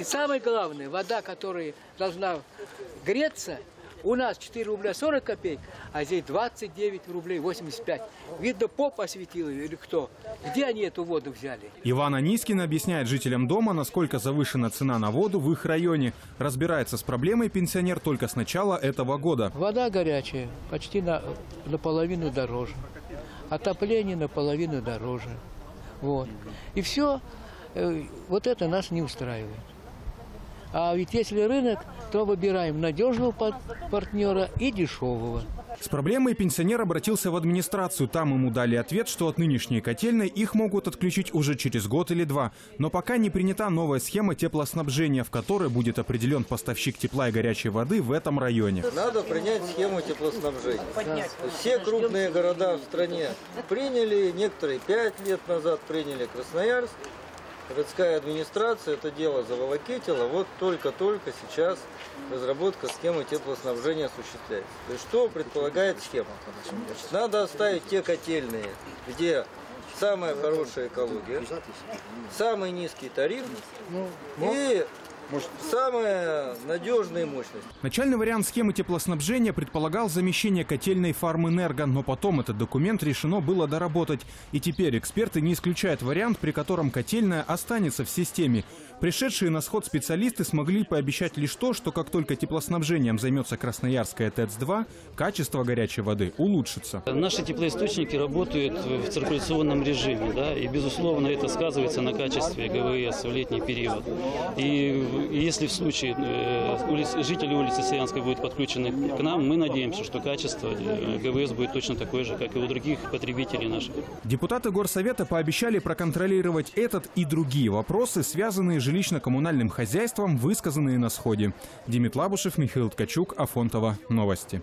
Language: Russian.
И самое главное, вода, которая должна греться, у нас 4 рубля 40 копеек, а здесь 29 рублей 85. Видно, поп осветил или кто. Где они эту воду взяли? Иван Анискин объясняет жителям дома, насколько завышена цена на воду в их районе. Разбирается с проблемой пенсионер только с начала этого года. Вода горячая, почти на, наполовину дороже. Отопление наполовину дороже. Вот. И все, вот это нас не устраивает. А ведь если рынок, то выбираем надежного пар- партнера и дешевого. С проблемой пенсионер обратился в администрацию. Там ему дали ответ, что от нынешней котельной их могут отключить уже через год или два. Но пока не принята новая схема теплоснабжения, в которой будет определен поставщик тепла и горячей воды в этом районе. Надо принять схему теплоснабжения. Все крупные города в стране приняли, некоторые пять лет назад приняли Красноярск. Городская администрация это дело заволокитила. Вот только-только сейчас разработка схемы теплоснабжения осуществляется. То есть что предполагает схема? Надо оставить те котельные, где самая хорошая экология, самый низкий тариф и самая надежная мощность. Начальный вариант схемы теплоснабжения предполагал замещение котельной «Фармэнерго», но потом этот документ решено было доработать. И теперь эксперты не исключают вариант, при котором котельная останется в системе. Пришедшие на сход специалисты смогли пообещать лишь то, что как только теплоснабжением займется Красноярская ТЭЦ-2, качество горячей воды улучшится. Наши теплоисточники работают в циркуляционном режиме, да, и, безусловно, это сказывается на качестве ГВС в летний период. И, и если в случае э, жители улицы Саянской будут подключены к нам, мы надеемся, что качество э, ГВС будет точно такое же, как и у других потребителей наших. Депутаты Горсовета пообещали проконтролировать этот и другие вопросы, связанные с жилищно-коммунальным хозяйством, высказанные на сходе. Демид Лабушев, Михаил Ткачук, Афонтова. Новости.